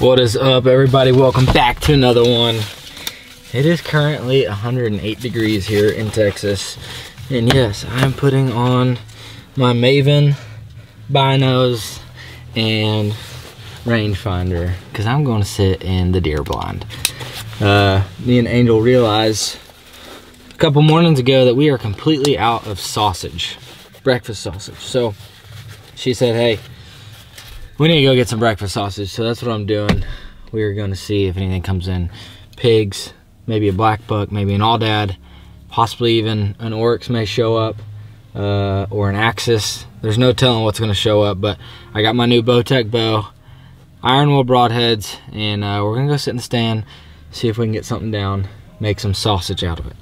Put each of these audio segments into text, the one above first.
What is up, everybody? Welcome back to another one. It is currently 108 degrees here in Texas. And yes, I'm putting on my Maven binos and rangefinder because I'm going to sit in the deer blind. Uh, me and Angel realized a couple mornings ago that we are completely out of sausage, breakfast sausage. So she said, hey, we need to go get some breakfast sausage. So that's what I'm doing. We're going to see if anything comes in. Pigs, maybe a black buck, maybe an aoudad, possibly even an Oryx may show up uh, or an Axis. There's no telling what's going to show up, but I got my new Bowtech bow, Iron Will broadheads, and uh, we're going to go sit in the stand, see if we can get something down, make some sausage out of it.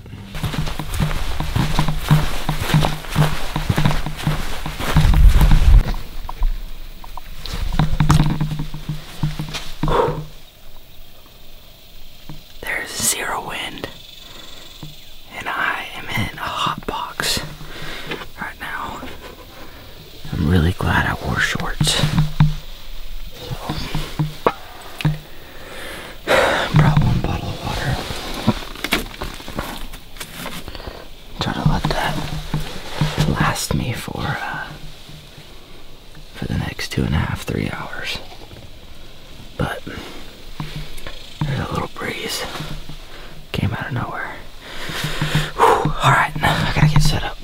There's zero wind, and I am in a hot box right now. I'm really glad I wore shorts. So, brought one bottle of water. Try to let that last me for uh, for the next two and a half, three hours. But there's a little breeze. Came out of nowhere. Alright, I gotta get set up.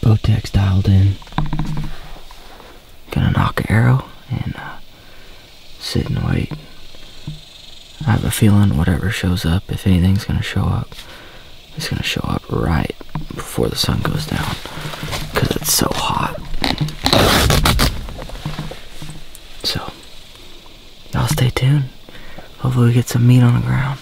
Bowtech's dialed in. Knock an arrow and uh, sit and wait. I have a feeling whatever shows up, if anything's gonna show up, it's gonna show up right before the sun goes down. Because it's so hot. So, y'all stay tuned. Hopefully, we get some meat on the ground.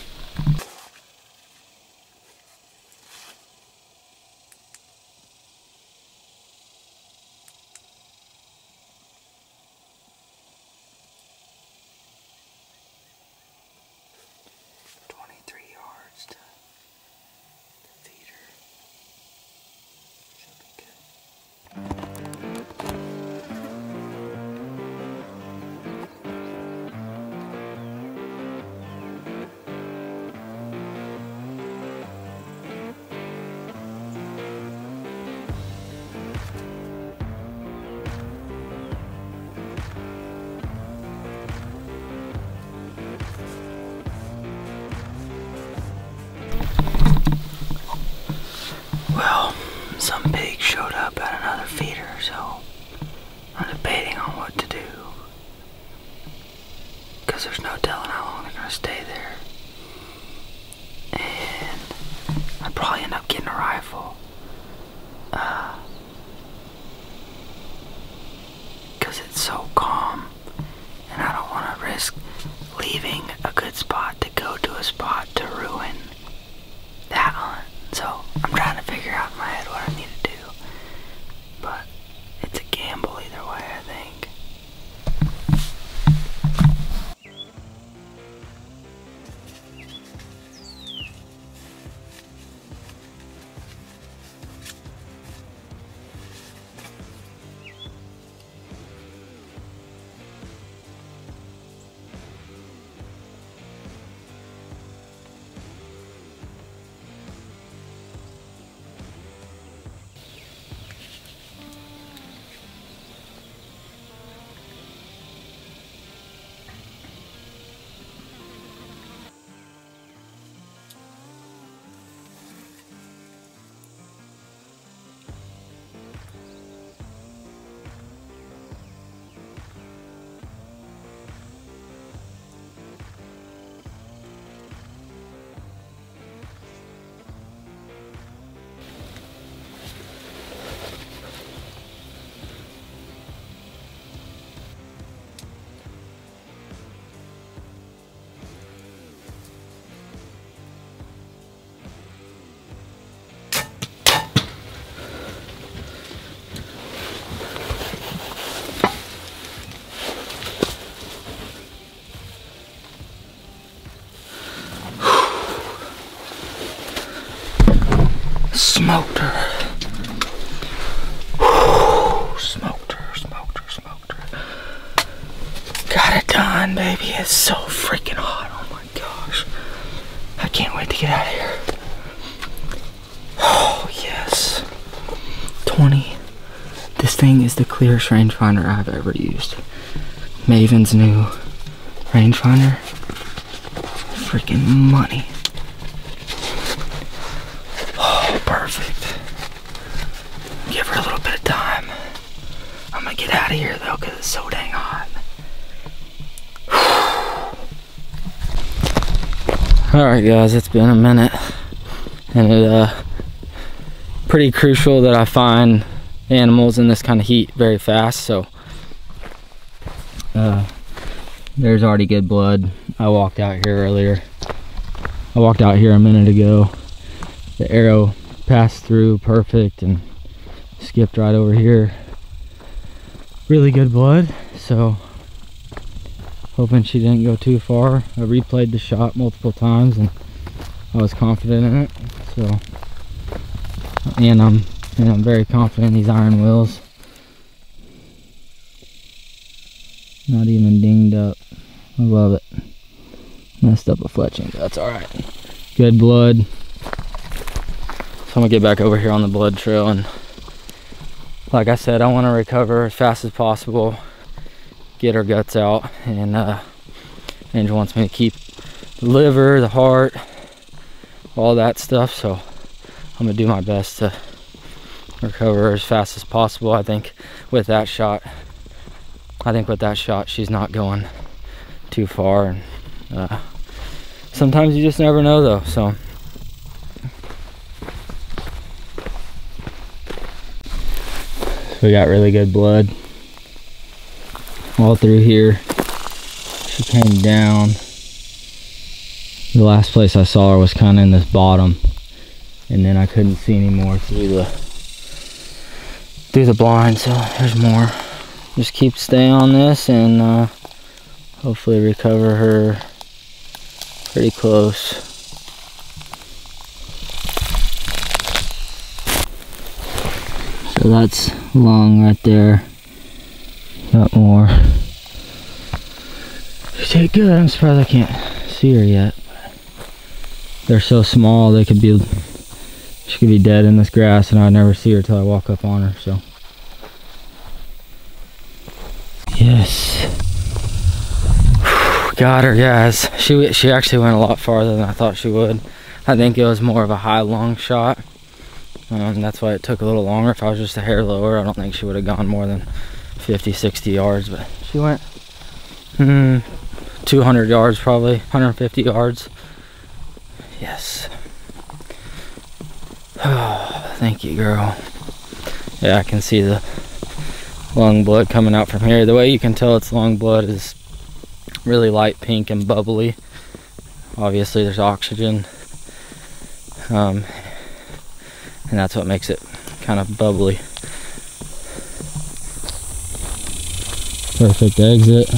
Stay there. And I'd probably end up getting a rifle. Uh, Because it's so calm. And I don't want to risk leaving a good spot to go to a spot to ruin that hunt. So I'm trying to It's so freaking hot. Oh my gosh. I can't wait to get out of here. Oh, yes. 20. This thing is the clearest rangefinder I've ever used. Maven's new rangefinder. Freaking money. Oh, perfect. Give her a little bit of time. I'm gonna get out of here though, because it's so dang hot. Alright guys, it's been a minute. And it uh pretty crucial that I find animals in this kind of heat very fast, so uh there's already good blood. I walked out here earlier. I walked out here a minute ago. The arrow passed through perfect and skipped right over here. Really good blood, so hoping she didn't go too far. I replayed the shot multiple times and I was confident in it. So and I'm and I'm very confident in these Iron Wills. Not even dinged up. I love it. Messed up a fletching, but that's alright. Good blood. So I'm gonna get back over here on the blood trail and like I said, I want to recover as fast as possible, get her guts out, and uh, Angel wants me to keep the liver, the heart, all that stuff. So I'm gonna do my best to recover as fast as possible. I think with that shot, I think with that shot, she's not going too far. And uh, sometimes you just never know, though. So. We got really good blood all through here. She came down. The last place I saw her was kind of in this bottom. And then I couldn't see anymore through the through the blind. So there's more. Just keep staying on this and uh, hopefully recover her pretty close. So that's long right there. Got more. She did good. I'm surprised I can't see her yet. They're so small they could be she could be dead in this grass and I'd never see her till I walk up on her, so. Yes. Got her, guys. She she actually went a lot farther than I thought she would. I think it was more of a high long shot. Um, that's why it took a little longer. If I was just a hair lower, I don't think she would have gone more than 50, 60 yards. But she went hmm, 200 yards probably, 150 yards. Yes. Oh, thank you, girl. Yeah, I can see the lung blood coming out from here. The way you can tell it's lung blood is really light pink and bubbly. Obviously, there's oxygen. Um, and that's what makes it kind of bubbly. Perfect exit.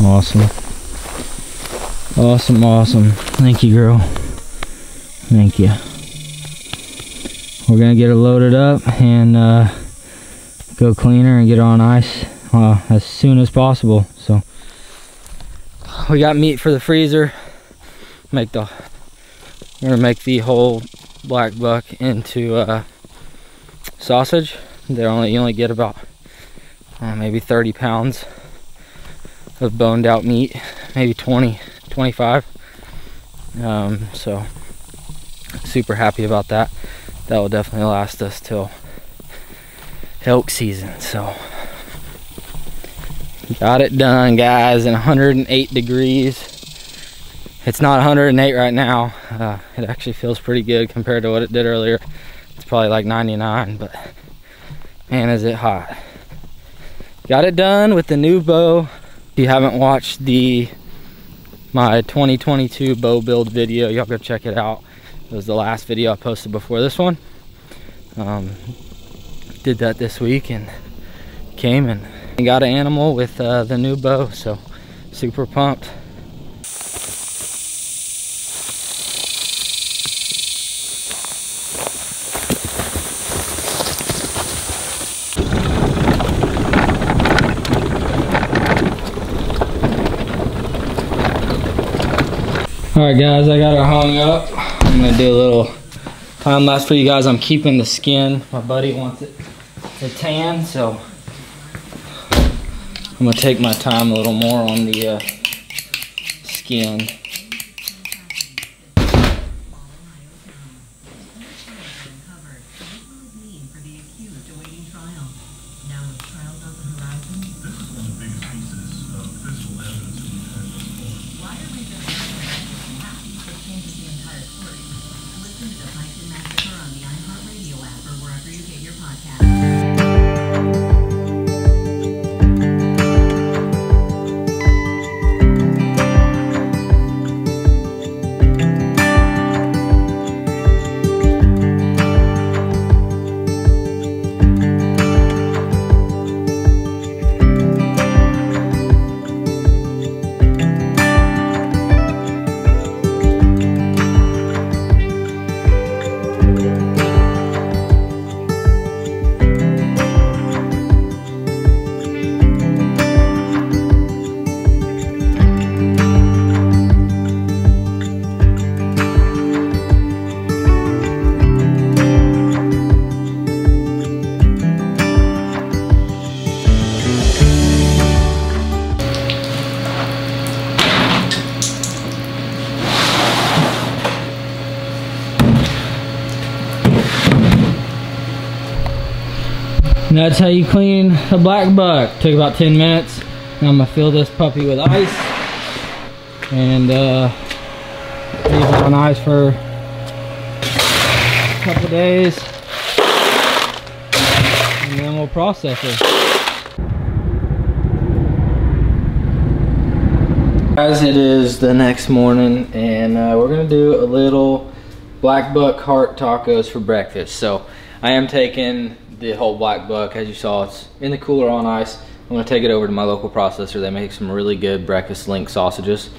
Awesome. Awesome, awesome. Thank you, girl. Thank you. We're gonna get her loaded up and uh, go clean her and get her on ice uh, as soon as possible. So we got meat for the freezer. Make the we're gonna make the whole black buck into uh, sausage. They only you only get about uh, maybe 30 pounds of boned out meat, maybe 20, 25. Um, so super happy about that. That will definitely last us till elk season. So got it done, guys, in 108 degrees it's not 108 right now. Uh, it actually feels pretty good compared to what it did earlier. It's probably like 99, but man, is it hot. Got it done with the new bow. If you haven't watched the my 2022 bow build video, y'all go check it out. It was the last video I posted before this one. Um, did that this week and came and got an animal with uh, the new bow, so super pumped. All right, guys, I got her hung up. I'm gonna do a little time lapse for you guys. I'm keeping the skin. My buddy wants it to tan, so I'm gonna take my time a little more on the uh, skin. And that's how you clean a black buck. Took about 10 minutes. Now I'm gonna fill this puppy with ice and uh, leave it on ice for a couple days and then we'll process it. Guys, it is the next morning and uh, we're gonna do a little black buck heart tacos for breakfast. So I am taking the whole black buck as you saw it's in the cooler on ice. I'm going to take it over to my local processor. They make some really good breakfast link sausages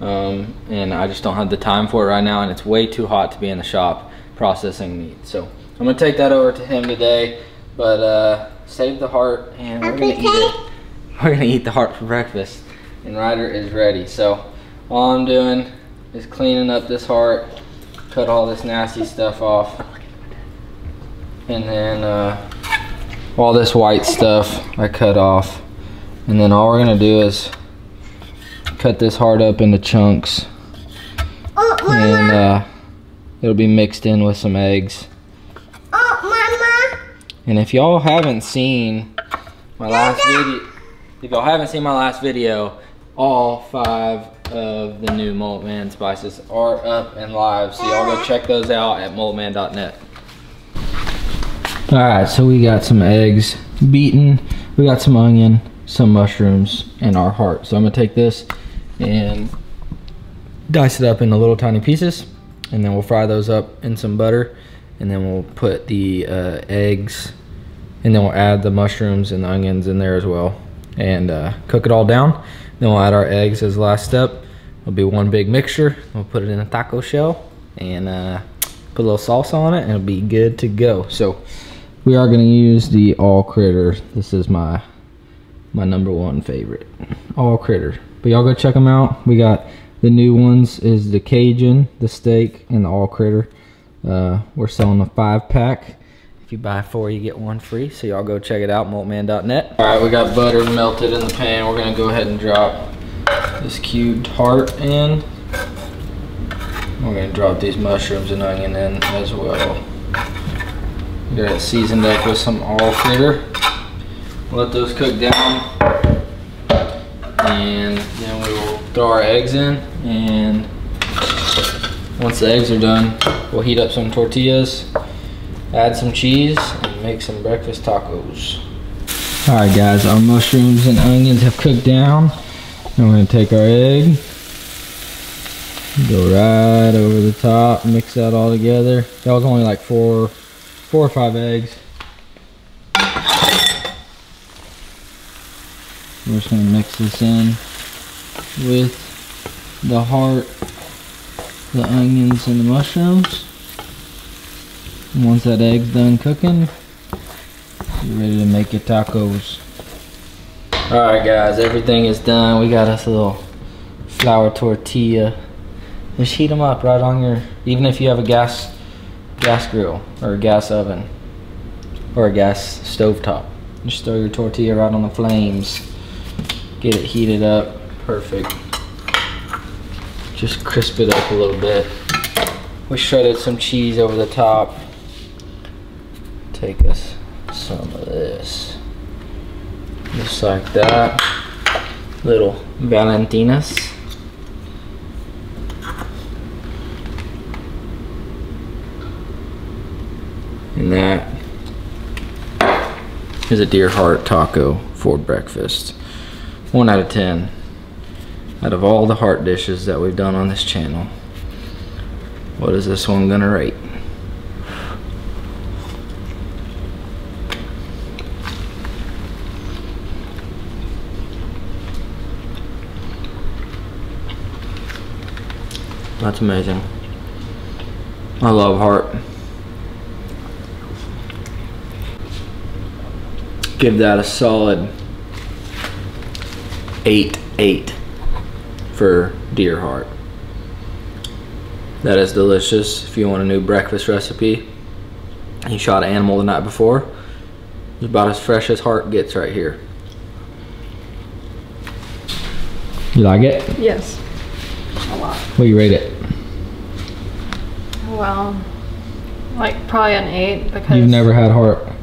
um, and i just don't have the time for it right now and it's way too hot to be in the shop processing meat. So i'm going to take that over to him today but uh, save the heart and we're going to eat it. We're going to eat the heart for breakfast and ryder is ready. So all i'm doing is cleaning up this heart cut all this nasty stuff off and then uh, all this white stuff I cut off. And then all we're gonna do is cut this hard up into chunks. Oh, and uh, it'll be mixed in with some eggs. Oh, and if y'all haven't seen my last video if y'all haven't seen my last video all five of the new Mulletman spices are up and live. So y'all go check those out at mulletman.net all right, so we got some eggs beaten. We got some onion, some mushrooms, and our heart. So I'm gonna take this and dice it up into little tiny pieces, and then we'll fry those up in some butter, and then we'll put the uh, eggs, and then we'll add the mushrooms and the onions in there as well, and uh, cook it all down. Then we'll add our eggs as last step. It'll be one big mixture. We'll put it in a taco shell and uh, put a little sauce on it, and it'll be good to go. So we are going to use the all critter. This is my my number one favorite. All critter. But y'all go check them out. We got the new ones is the cajun the steak and the all critter. Uh, we're selling a five pack. If you buy four you get one free. So y'all go check it out mulletman.net all right we got butter melted in the pan. We're going to go ahead and drop this cubed heart in. We're going to drop these mushrooms and onion in as well Get it seasoned up with some all critter. Let those cook down. And then we will throw our eggs in. And once the eggs are done, we'll heat up some tortillas, add some cheese, and make some breakfast tacos. All right guys, our mushrooms and onions have cooked down. We're gonna take our egg, go right over the top, mix that all together. That was only like four four or five eggs. We're just gonna mix this in with the heart, the onions, and the mushrooms. And once that egg's done cooking, you're ready to make your tacos. Alright guys, everything is done. We got us a little flour tortilla Just heat them up right on your, even if you have a gas, gas grill or a gas oven or a gas stove top. Just throw your tortilla right on the flames. Get it heated up. Perfect. Just crisp it up a little bit. We shredded some cheese over the top. Take us some of this. Just like that. Little Valentinas. And that is a deer heart taco for breakfast. One out of 10. Out of all the heart dishes that we've done on this channel, what is this one gonna rate? That's amazing. I love heart. Give that a solid 8 8 for deer heart. That is delicious. If you want a new breakfast recipe, you shot an animal the night before. It's about as fresh as heart gets right here. You like it? Yes. A lot. What do you rate it? Well, like probably an eight because You've never had heart.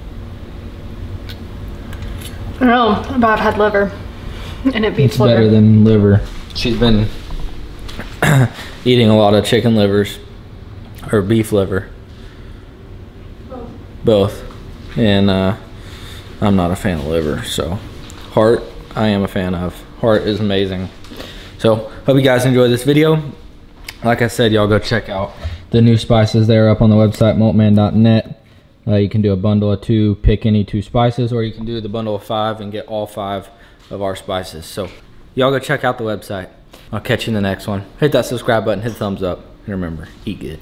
I don't know, but I've had liver, and it beats It's liver. better than liver. She's been eating a lot of chicken livers or beef liver. Both. Both. And uh, I'm not a fan of liver, so heart I am a fan of. Heart is amazing. So hope you guys enjoyed this video. Like I said, y'all go check out the new spices there up on the website mulletman.net. Uh, you can do a bundle of two, pick any two spices, or you can do the bundle of five and get all five of our spices. So y'all go check out the website. I'll catch you in the next one. Hit that subscribe button, hit thumbs up, and remember, eat good.